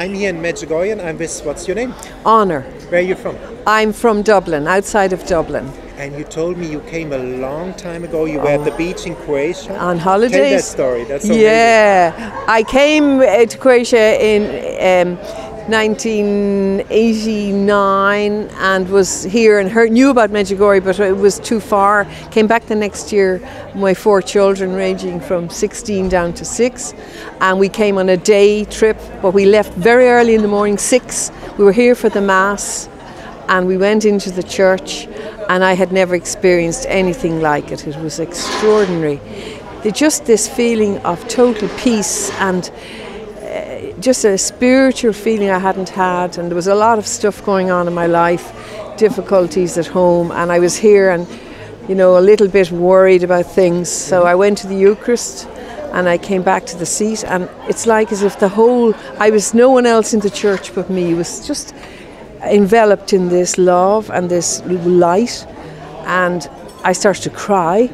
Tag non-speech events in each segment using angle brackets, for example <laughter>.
I'm here in Medjugorje I'm with, what's your name? Honor. Where are you from? I'm from Dublin, outside of Dublin. And you told me you came a long time ago. You were at the beach in Croatia. On holidays. Tell that story. That's so yeah. I came uh, to Croatia in um, 1989 and was here and heard, knew about Medjugorje, but it was too far. Came back the next year, my four children ranging from 16 down to 6. And we came on a day trip, but we left very early in the morning, 6. We were here for the Mass and we went into the church and I had never experienced anything like it. It was extraordinary. Just this feeling of total peace and just a spiritual feeling I hadn't had, and there was a lot of stuff going on in my life, difficulties at home, and I was here and you know a little bit worried about things. So I went to the Eucharist and I came back to the seat, and it's like as if the whole I was no one else in the church but me. Was just enveloped in this love and this light, and I started to cry,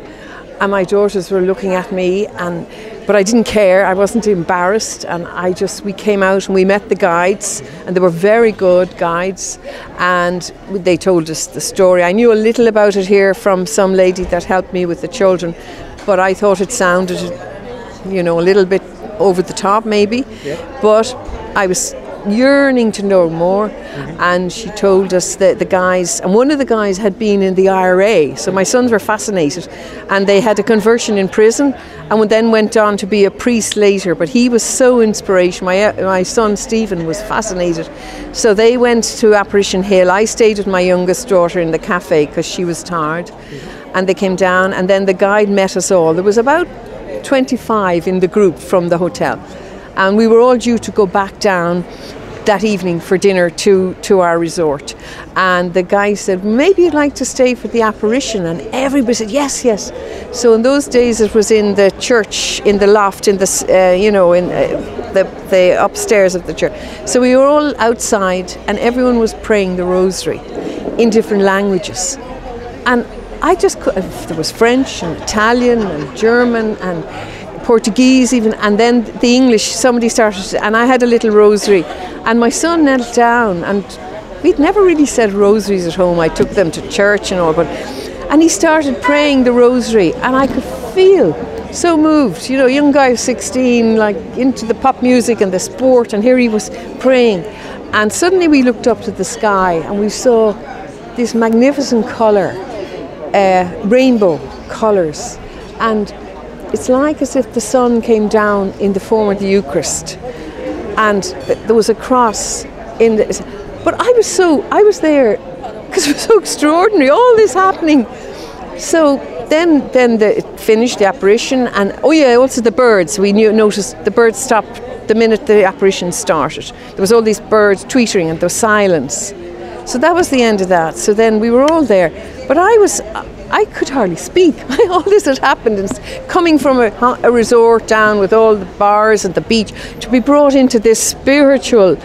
and my daughters were looking at me and but I didn't care. I wasn't embarrassed, and I just we came out and we met the guides, and they were very good guides, and they told us the story. I knew a little about it here from some lady that helped me with the children, but I thought it sounded, you know, a little bit over the top maybe, Yeah. but I was yearning to know more. Mm-hmm. And she told us that the guys and one of the guys had been in the IRA so my sons were fascinated and they had a conversion in prison and then went on to be a priest later. But he was so inspirational. My, uh, my son Stephen was fascinated. So they went to Apparition Hill. I stayed with my youngest daughter in the cafe because she was tired. Mm-hmm. And they came down and then the guide met us all. There was about 25 in the group from the hotel. And we were all due to go back down that evening for dinner to, to our resort. And the guy said, maybe you'd like to stay for the apparition. And everybody said, yes, yes. So in those days it was in the church, in the loft, in the, uh, you know, in uh, the, the upstairs of the church. So we were all outside and everyone was praying the rosary in different languages. And I just could, there was French and Italian and German and Portuguese even, and then the English. Somebody started, and I had a little rosary, and my son knelt down, and we'd never really said rosaries at home. I took them to church and all, but and he started praying the rosary, and I could feel so moved. You know, young guy of 16, like into the pop music and the sport, and here he was praying, and suddenly we looked up to the sky, and we saw this magnificent colour, uh, rainbow colours, and it's like as if the sun came down in the form of the Eucharist, and there was a cross in the. But I was so I was there because it was so extraordinary. All this happening. So then, then the, it finished the apparition, and oh yeah, also the birds. We knew, noticed the birds stopped the minute the apparition started. There was all these birds tweetering, and there was silence. So that was the end of that. So then we were all there, but I was. I could hardly speak. <laughs> all this had happened, and coming from a, a, resort down with all the bars and the beach to be brought into this spiritual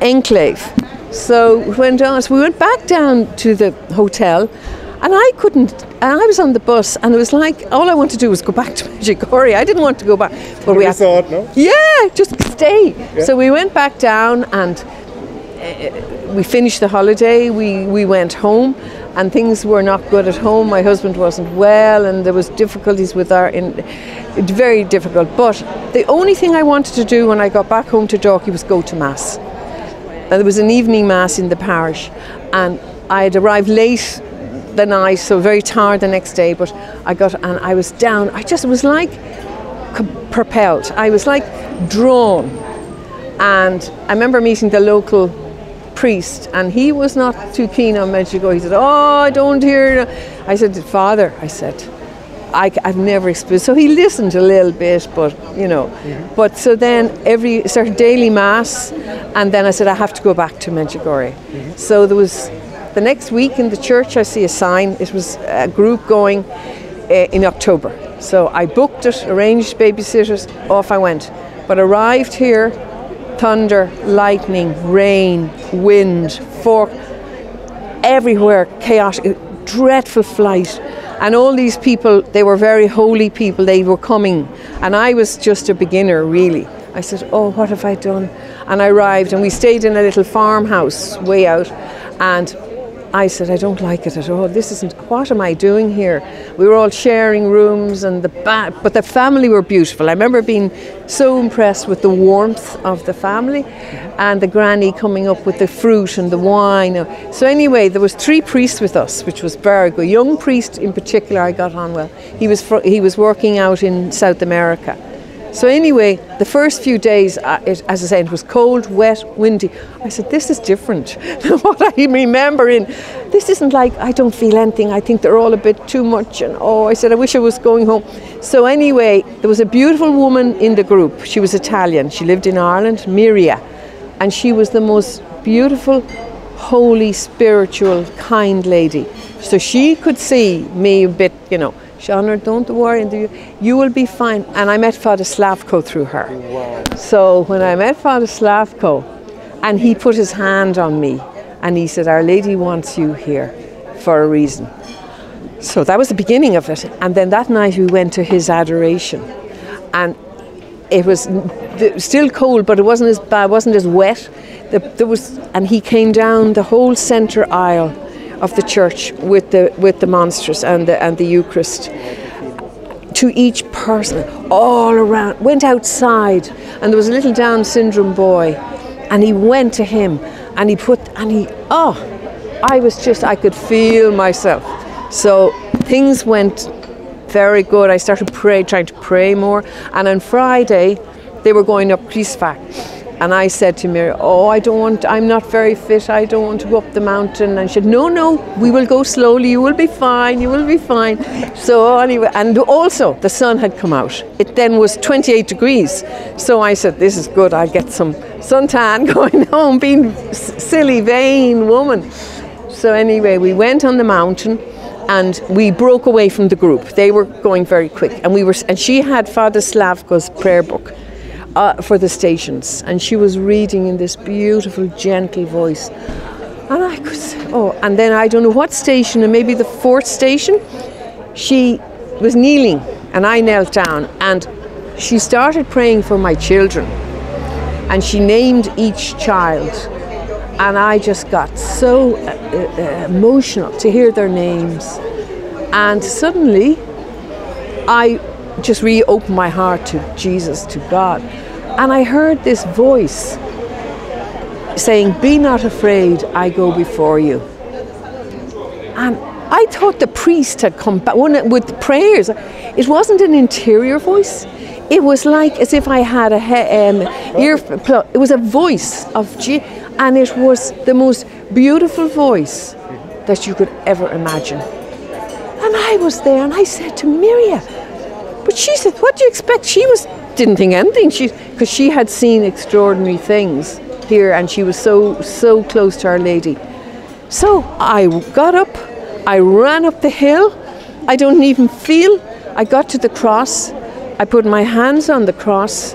enclave. So we went on. So we went back down to the hotel, and I couldn't. And I was on the bus, and it was like all I wanted to do was go back to <laughs> Medjugorje. I didn't want to go back, but we resort, had, no? Yeah, just stay. Yeah. So we went back down, and uh, we finished the holiday. We we went home and things were not good at home. My husband wasn't well, and there was difficulties with our. In, very difficult. But the only thing I wanted to do when I got back home to Dalkey was go to mass. And there was an evening mass in the parish, and I had arrived late the night, so very tired the next day. But I got and I was down. I just was like propelled. I was like drawn, and I remember meeting the local priest, and he was not too keen on Medjugorje. He said, "Oh, I don't hear." I said, "Father," I said, I, have never experienced." So he listened a little bit, but you know. But so then every sort of daily mass, and then I said, "I have to go back to Medjugorje." Mm-hmm. So there was the next week in the church. I see a sign. It was a group going uh, in October. So I booked it, arranged babysitters, off I went. But arrived here thunder, lightning, rain, wind, fog, everywhere, chaotic, dreadful flight. And all these people, they were very holy people, they were coming. And I was just a beginner, really. I said, Oh, what have I done? And I arrived and we stayed in a little farmhouse way out. And I said, I don't like it at all. This isn't, what am I doing here? We were all sharing rooms and the but the family were beautiful. I remember being so impressed with the warmth of the family and the granny coming up with the fruit and the wine. So anyway, there was three priests with us, which was very good. Young priest in particular, I got on well. He was, fr- he was working out in South America. So anyway, the first few days, uh, as I said, it was cold, wet, windy. I said, "This is different <laughs> than what I remember." In this isn't like I don't feel anything. I think they're all a bit too much. And oh, I said, I wish I was going home. So anyway, there was a beautiful woman in the group. She was Italian. She lived in Ireland, Miria, and she was the most beautiful, holy, spiritual, kind lady. So she could see me a bit, you know. Shauna, don't worry, you will be fine. And I met Father Slavko through her. Wow. So when I met Father Slavko, and he put his hand on me, and he said, Our Lady wants you here for a reason. So that was the beginning of it. And then that night we went to his adoration. And it was still cold, but it wasn't as bad, wasn't as wet. There was, and he came down the whole centre aisle of the church with the with the monstrance and the and the Eucharist. To each person all around went outside and there was a little down syndrome boy and he went to him and he put and he oh I was just I could feel myself. So things went very good. I started pray trying to pray more and on Friday they were going up Križevac and I said to Mary, Oh, I don't want, I'm not very fit, I don't want to go up the mountain. And she said, No, no, we will go slowly, you will be fine, you will be fine. So, anyway, and also the sun had come out. It then was 28 degrees. So I said, This is good, I'll get some suntan <laughs> going home, being silly, vain woman. So, anyway, we went on the mountain and we broke away from the group. They were going very quick, and we were, and she had Father Slavko's prayer book uh, for the stations, and she was reading in this beautiful, gentle voice. And I could, oh, and then I don't know what station, and maybe the fourth station, she was kneeling, and I knelt down, and she started praying for my children, and she named each child, and I just got so uh, uh, emotional to hear their names, and suddenly, I just reopened my heart to Jesus, to God. And I heard this voice saying, Be not afraid, I go before you. And I thought the priest had come back with prayers. It wasn't an interior voice. It was like as if I had a um, ear plug. It was a voice of G, and it was the most beautiful voice that you could ever imagine. And I was there, and I said to Miriam, but she said, What do you expect? She was didn't think anything. She because she had seen extraordinary things here and she was so so close to Our Lady. So I got up, I ran up the hill. I don't even feel. I got to the cross. I put my hands on the cross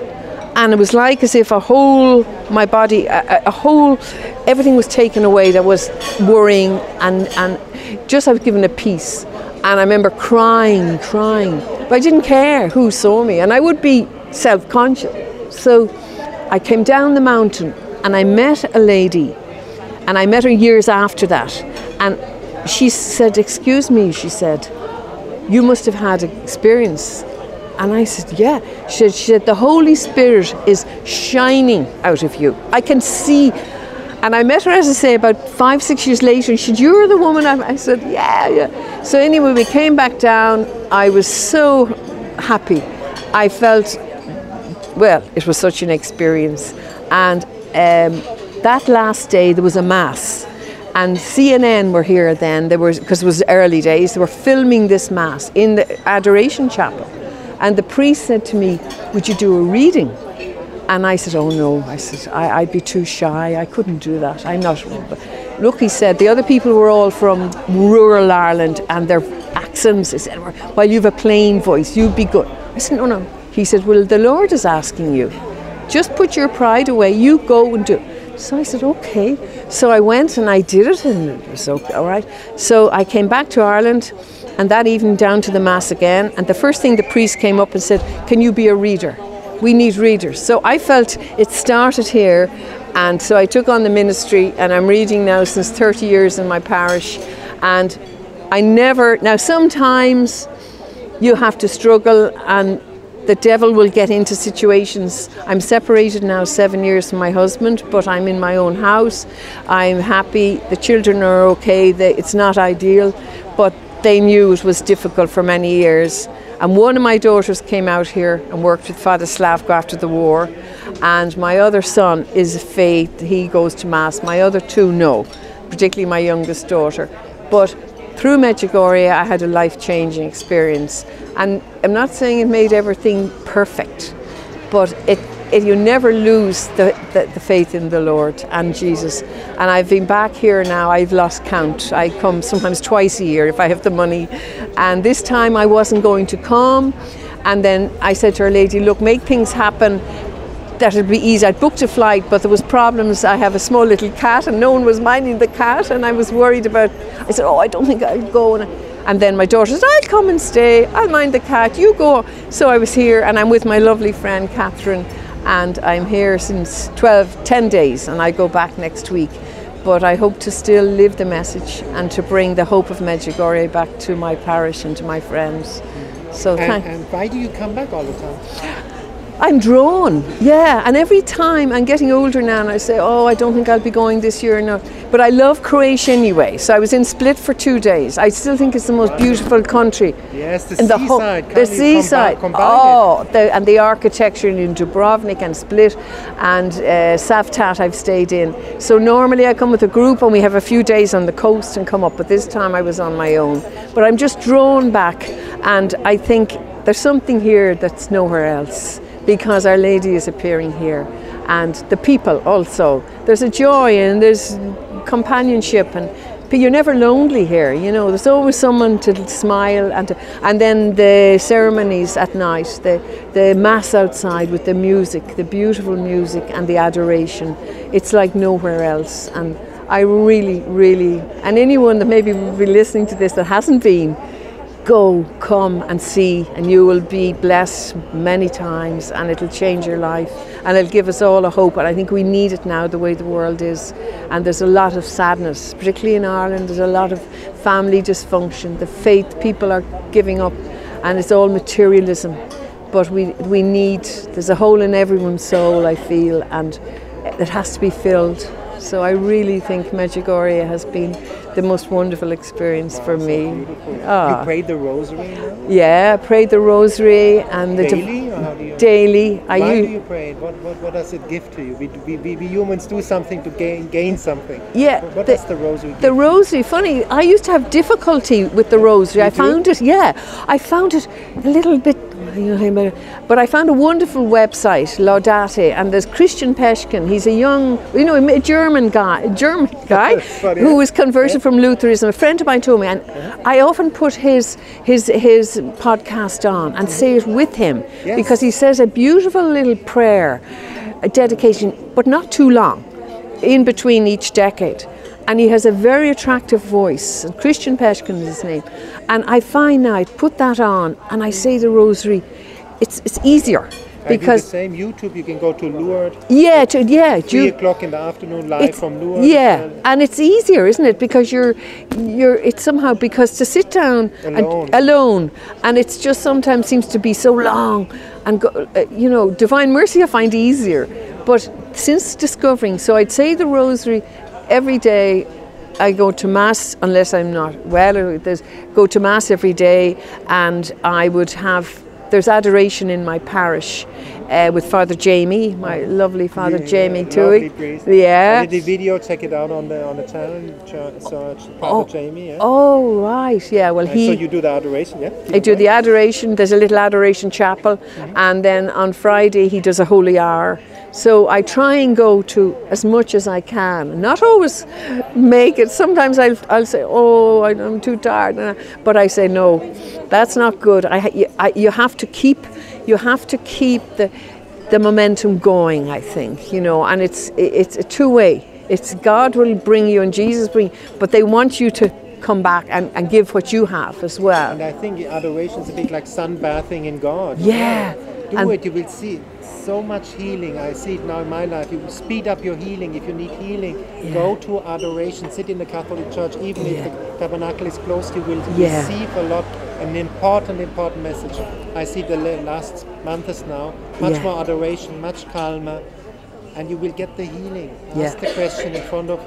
and it was like as if a whole my body a, a, whole everything was taken away that was worrying and and just I was given a peace and I remember crying crying but I didn't care who saw me, and I would be self conscious. So I came down the mountain and I met a lady, and I met her years after that. And she said, Excuse me, she said, you must have had experience. And I said, Yeah. She said, she said, The Holy Spirit is shining out of you. I can see and I met her, as I say, about five, six years later, and she said, You're the woman. I said, Yeah, yeah. So anyway, we came back down. I was so happy. I felt, well, it was such an experience. And um, that last day, there was a mass. And CNN were here then, there because it was early days, they were filming this mass in the adoration chapel. And the priest said to me, Would you do a reading? And I said, Oh no, I said, I, would be too shy, I couldn't do that. I'm not. Look, he said, the other people were all from rural Ireland and their accents, he said, Well, you've a plain voice, you'd be good. I said, No, no. He said, Well, the Lord is asking you. Just put your pride away, you go and do. So I said, Okay. So I went and I did it, and it was okay, all right. So I came back to Ireland and that evening down to the Mass again. And the first thing the priest came up and said, Can you be a reader? We need readers. So I felt it started here, and so I took on the ministry, and I'm reading now since 30 years in my parish, and I never. Now sometimes you have to struggle and the devil will get into situations. I'm separated now seven years from my husband, but I'm in my own house. I'm happy. The children are okay. They, it's not ideal, but they knew it was difficult for many years. And one of my daughters came out here and worked with Father Slavko after the war. And my other son is a faith. He goes to Mass. My other two, no, particularly my youngest daughter. But through Medjugorje, I had a life changing experience. And I'm not saying it made everything perfect, but it, it you never lose the, the, the, faith in the Lord and Jesus. And I've been back here now, I've lost count. I come sometimes twice a year if I have the money. And this time I wasn't going to come. And then I said to Our Lady, look, make things happen that would be easy. I'd booked a flight, but there was problems. I have a small little cat, and no one was minding the cat, and I was worried about. I said, "Oh, I don't think I'll go." And, and then my daughter said, "I'll come and stay. I'll mind the cat. You go." So I was here, and I'm with my lovely friend Catherine, and I'm here since 12, 10 days, and I go back next week. But I hope to still live the message and to bring the hope of Medjugorje back to my parish and to my friends. So and, and why do you come back all the time? I'm drawn, yeah. And every time I'm getting older now, and I say, "Oh, I don't think I'll be going this year." No, but I love Croatia anyway. So I was in Split for two days. I still think it's the most beautiful country. Yes, the in seaside. The, the seaside. oh, the, and the architecture in Dubrovnik and Split and uh, Cavtat I've stayed in. So normally I come with a group and we have a few days on the coast and come up. But this time I was on my own. But I'm just drawn back, and I think there's something here that's nowhere else because Our Lady is appearing here. And the people also. There's a joy and there's companionship and you're never lonely here, you know. There's always someone to smile and to, and then the ceremonies at night, the the mass outside with the music, the beautiful music and the adoration. It's like nowhere else. And I really, really, and anyone that maybe will be listening to this that hasn't been, go, come and see, and you will be blessed many times, and it'll change your life, and it'll give us all a hope. And I think we need it now, the way the world is. And there's a lot of sadness, particularly in Ireland. There's a lot of family dysfunction. The faith people are giving up, and it's all materialism. But we we need. There's a hole in everyone's soul. I feel, and it has to be filled. So I really think Medjugorje has been the most wonderful experience for me. Oh. You prayed the rosary? Now? Yeah, I prayed the rosary and the daily. Or how do you, daily. Why I do you pray? What, what, what does it give to you? We, we, we, we humans do something to gain gain something. Yeah. What, what the, does the rosary? The rosary. Funny, I used to have difficulty with the rosary. You I do? found it. Yeah, I found it a little bit but I found a wonderful website, Laudate, and there's Christian Peschken. He's a young, you know, a German guy, a German <laughs> guy who was converted from Lutheranism. A friend of mine told me, and I often put his his his podcast on and mm. say it with him Yes. because he says a beautiful little prayer, a dedication, but not too long, in between each decade. And he has a very attractive voice. And Christian Peschken is his name. And I find now I put that on and I say the rosary. It's it's easier do the because same YouTube. You can go to Lourdes. yeah, to, yeah, Three o'clock in the afternoon, live from Lourdes. yeah, and- and it's easier, isn't it? Because you're, you're. It's somehow because to sit down Alone. and alone, and it's just sometimes seems to be so long, and go, uh, you know, Divine Mercy I find easier, but since discovering, so I'd say the Rosary every day. I go to mass unless I'm not well. Or there's go to mass every day, and I would have. There's adoration in my parish uh, with Father Jamie, my lovely Father Yeah, Jamie lovely priest. Yeah. I did the video. Check it out on the on the channel. Ch- Search Father Oh. Jamie. Yeah. Oh right, yeah. Well, And he. so you do the adoration, yeah? I do the adoration. There's a little adoration chapel, and then on Friday he does a holy hour. So I try and go to as much as I can. Not always make it. Sometimes I'll, I'll say, "Oh, I'm too tired," but I say, "No, that's not good. I, I, you have to keep, you have to keep the, the momentum going. I think you know, and it's it's a two way. It's God will bring you and Jesus bring, but they want you to come back and, and give what you have as well. And I think adoration is a bit like sunbathing in God. Yeah. Do And- it, you will see so much healing. I see it now in my life. You speed up your healing. If you need healing, go to adoration. Sit in the Catholic Church. Even if the tabernacle is closed, you will Yeah. receive a lot, an important, important message. I see the last months now, much Yeah. more adoration, much calmer, and you will get the healing. Yeah. Ask the question in front of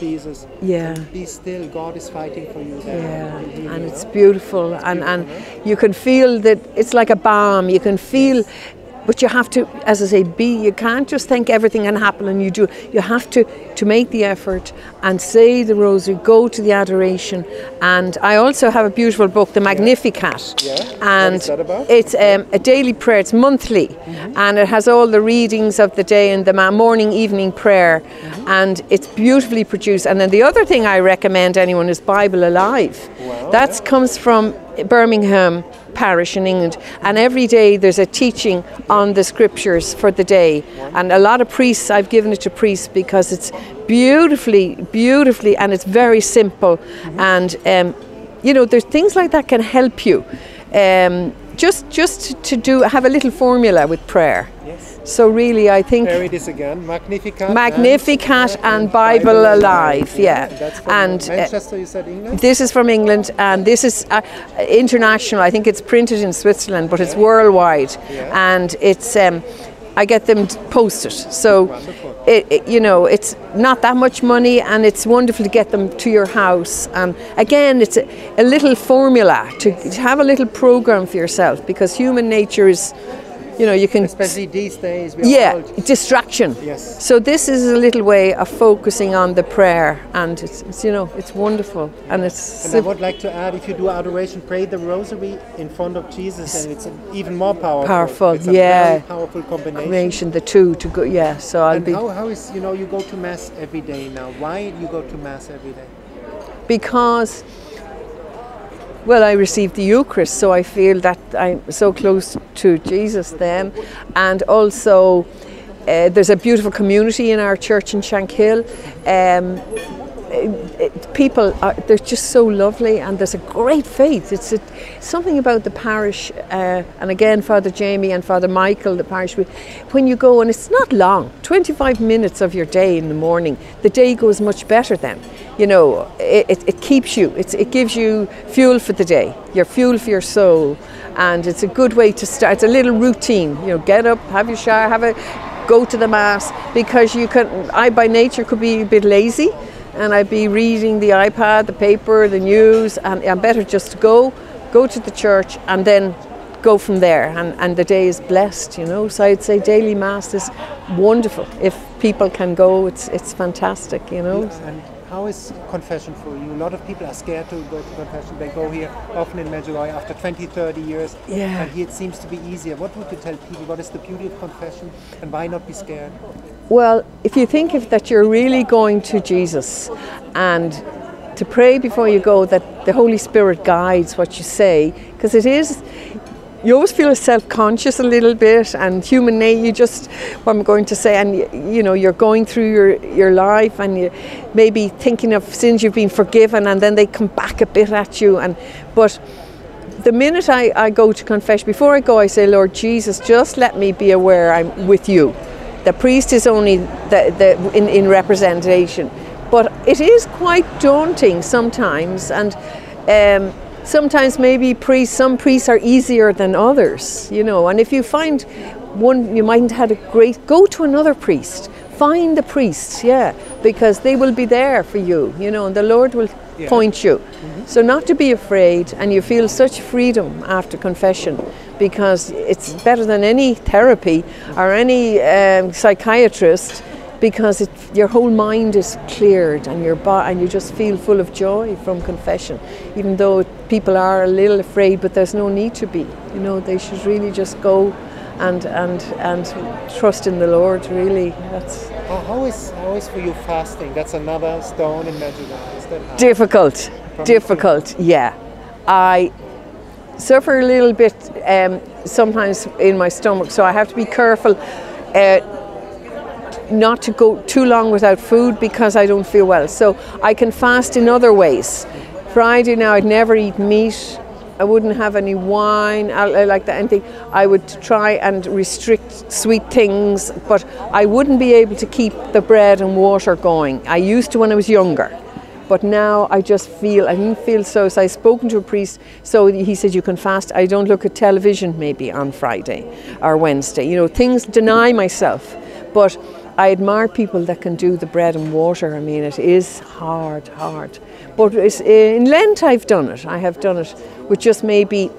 Jesus. Yeah. Be still. God is fighting for you there. Yeah, and you, it's huh? beautiful, and and you can feel that it's like a balm. You can feel, but you have to, as I say, be. You can't just think everything can happen and you do. You have to to make the effort and say the rosary, go to the adoration, and I also have a beautiful book, the Magnificat, Yeah. What and is that about? it's um, a daily prayer. It's monthly, and it has all the readings of the day and the morning, evening prayer, and it's beautifully produced. And then the other thing I recommend anyone is Bible Alive. Wow, That yeah. comes from Birmingham Parish in England, and every day there's a teaching on the scriptures for the day. And a lot of priests, I've given it to priests because it's beautifully, beautifully, and it's very simple. And um, you know, there's things like that can help you. Um, just, just to do, have a little formula with prayer. Yes. So really, I think There it is again. Magnificat. Magnificat and Bible Alive, yeah. That's from And, uh, Manchester, you said England? This is from England, and this is uh, international. I think it's printed in Switzerland, but it's worldwide, Yeah. and it's. Um, I get them posted, so it, it- you know it's not that much money, and it's wonderful to get them to your house. And again, it's a, a little formula to, to have a little program for yourself because human nature is, you know, you can Especially these days. We yeah, distraction. Yes. So this is a little way of focusing on the prayer, and it's, it's you know it's wonderful, and it's And I would like to add, if you do adoration, pray the rosary in front of Jesus, and it's even more powerful. Powerful, It's yeah. powerful combination. combination the two to go. Yeah, so I'll And be how, how is, you know, you go to Mass every day now. Why do you go to Mass every day? because. Well, I received the Eucharist, so I feel that I'm so close to Jesus then, and also uh, there's a beautiful community in our church in Shankill. Um, it- it- people are they're just so lovely and there's a great faith. It's a, something about the parish uh, and again father jamie and father michael the parish when you go and it's not long 25 minutes of your day in the morning the day goes much better then. You know it, it, it keeps you it's, it gives you fuel for the day your fuel for your soul and it's a good way to start it's a little routine. You know get up have your shower have a go to the mass because you can i by nature could be a bit lazy and I'd be reading the iPad, the paper, the news, and I'm better just to go, go to the church, and then go from there. And, and the day is blessed, you know. So I'd say daily mass is wonderful. If people can go, it's it's fantastic, you know. How is confession for you? A lot of people are scared to go to confession. They go here often in Medjugorje after 20, 30 years. Yeah. And here it seems to be easier. What would you tell people? What is the beauty of confession? And why not be scared? Well, if you think of that you're really going to Jesus and to pray before you go that the Holy Spirit guides what you say, because it is you always feel self-conscious a little bit and human nature you just what I'm going to say and you know you're going through your your life and you maybe thinking of sins you've been forgiven and then they come back a bit at you and but the minute I, I go to confess, before I go, I say, Lord Jesus, just let me be aware I'm with you. The priest is only the, the, in, in representation. But it is quite daunting sometimes, and um, sometimes maybe priests, some priests are easier than others, you know. And if you find one, you mightn't had a great, go to another priest. Find the priest, yeah, because they will be there for you, you know, and the Lord will Yeah. point you. So not to be afraid, and you feel such freedom after confession, because it's better than any therapy or any um, psychiatrist, because it, your whole mind is cleared and your bo- and you just feel full of joy from confession. Even though people are a little afraid, but there's no need to be. You know, they should really just go and and and trust in the Lord. Really, that's How, how is how is for you fasting? That's another stone in Medjugorje. Difficult difficult yeah i suffer a little bit um, sometimes in my stomach so i have to be careful uh, not to go too long without food because i don't feel well so i can fast in other ways friday now i'd never eat meat I wouldn't have any wine. I, I uh, like that anything. I would try and restrict sweet things, but I wouldn't be able to keep the bread and water going. I used to when I was younger. But now I just feel, I didn't feel so. So I spoken to a priest, so he said, You can fast. I don't look at television maybe on Friday or Wednesday. You know, things deny myself. But I admire people that can do the bread and water. I mean, it is hard, hard. But eh, in Lent, I've done it. I have done it with just maybe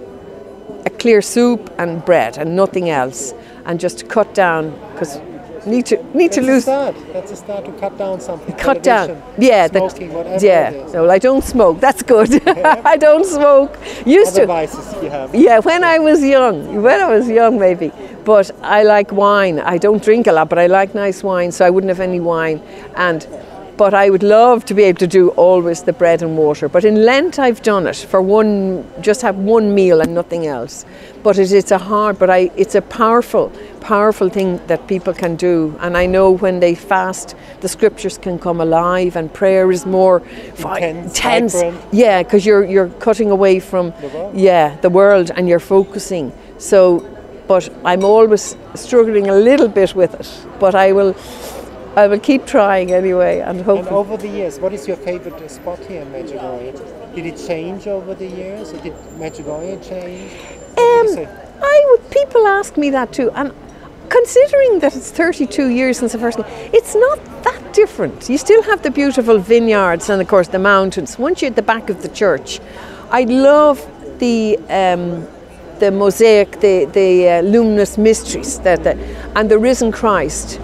a clear soup and bread and nothing else, and just cut down because need to need That's to lose. A start. That's a start to cut down something. Cut Television, down, yeah, that- smoking, whatever yeah. it is. No, I don't smoke. That's good. <laughs> I don't smoke. Used Other to. vices you have. Yeah, when I was young, when I was young, maybe. But I like wine. I don't drink a lot, but I like nice wine, so I wouldn't have any wine. And, but I would love to be able to do always the bread and water. But in Lent, I've done it for one, just have one meal and nothing else. But it, it's a hard, but I, it's a powerful, powerful thing that people can do. And I know when they fast, the scriptures can come alive, and prayer is more Intense, tense. Yeah, because you're you're cutting away from The yeah the world and you're focusing. So, but I'm always struggling a little bit with it. But I will, I will keep trying anyway, and And over the years, what is your favorite spot here in Medjugorje? Did it change over the years? Or did Medjugorje change? What would you Um. I would. People ask me that too, and considering that it's 32 years since the first one, it's not that different. You still have the beautiful vineyards and, of course, the mountains. Once you're at the back of the church, I love the. Um, the mosaic, the, the uh, luminous mysteries, that, that, and the risen Christ.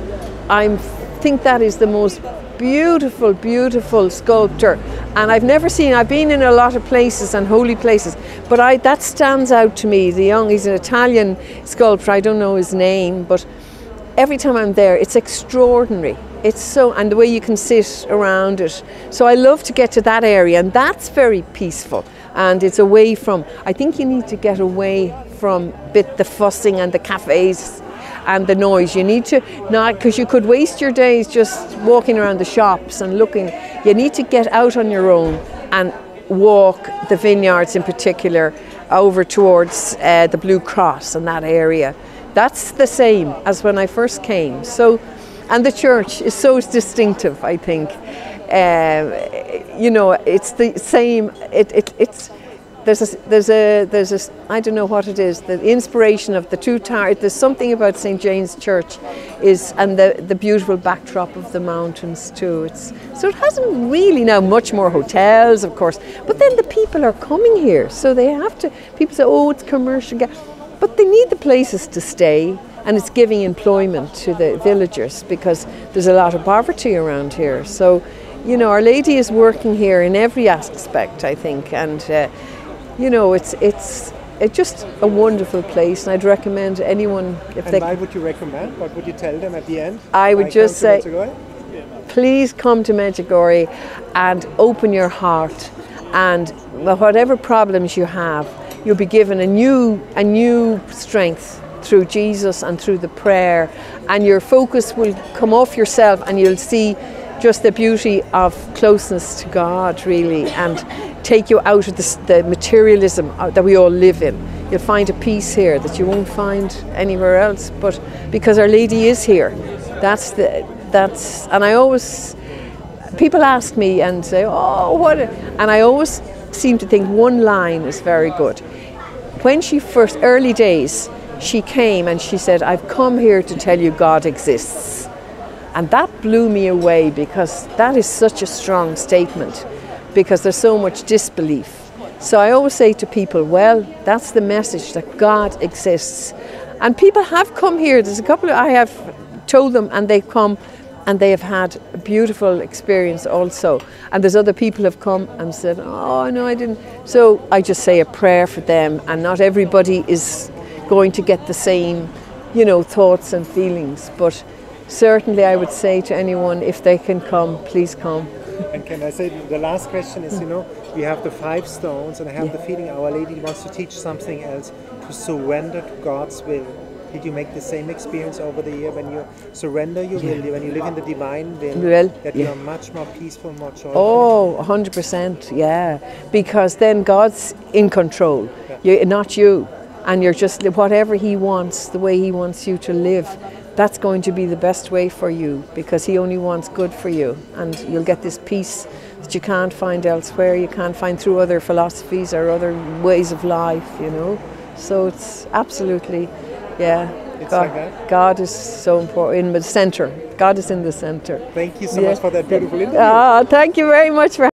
I think that is the most beautiful, beautiful sculpture. And I've never seen, I've been in a lot of places and holy places, but I, that stands out to me. The young, he's an Italian sculptor, I don't know his name, but every time I'm there, it's extraordinary. It's so, and the way you can sit around it. So I love to get to that area, and that's very peaceful. And it's away from, I think you need to get away from bit the fussing and the cafes and the noise. You need to not because you could waste your days just walking around the shops and looking. You need to get out on your own and walk the vineyards in particular over towards uh, the Blue Cross and that area. That's the same as when I first came. So, and the church is so distinctive. I think, um, you know, it's the same. It, it, it's there's a there's a there's a I don't know what it is. The inspiration of the two towers. There's something about St James Church, is and the the beautiful backdrop of the mountains too. It's so it hasn't really now much more hotels, of course, but then the people are coming here, so they have to. People say, oh, it's commercial, but they need the places to stay. And it's giving employment to the villagers because there's a lot of poverty around here. So, you know, Our Lady is working here in every aspect, I think, and uh, you know, it's it's it's just a wonderful place, and I'd recommend anyone if And they why would you recommend? What would you tell them at the end? I would Why just say- please come to Medjugorje and open your heart, and whatever problems you have, you'll be given a new a new strength through Jesus and through the prayer, and your focus will come off yourself, and you'll see just the beauty of closeness to God, really, and take you out of the materialism uh, that we all live in. You'll find a peace here that you won't find anywhere else, but because Our Lady is here, that's the that's, and I always people ask me and say, "Oh, what?" And I always seem to think one line is very good. When she first, early days, she came and she said, "I've come here to tell you God exists," and that blew me away because that is such a strong statement, because there's so much disbelief. So I always say to people, "Well, that's the message that God exists," and people have come here. There's a couple I have told them, and they've come and they have had a beautiful experience also. And there's other people have come and said, "Oh no, I didn't." So I just say a prayer for them, and not everybody is going to get the same, you know, thoughts and feelings. But certainly, I would say to anyone, if they can come, please come. And can I say the last question is, you know, we have the five stones, and I have the feeling Our Lady wants to teach something else to surrender to God's will. Did you make the same experience over the year when you surrender your Yeah. will, when you live in the divine will, Will, that yeah. you are much more peaceful, more joyful? Oh, 100%, yeah. Because then God's in control, you, not you. And you're just, whatever He wants, the way He wants you to live, that's going to be the best way for you because He only wants good for you. And you'll get this peace that you can't find elsewhere, you can't find through other philosophies or other ways of life, you know. So it's absolutely, yeah. It's God, like that? God is so important in the center. God is in the center. Thank you so Yeah. much for that beautiful interview. Ah, thank you very much for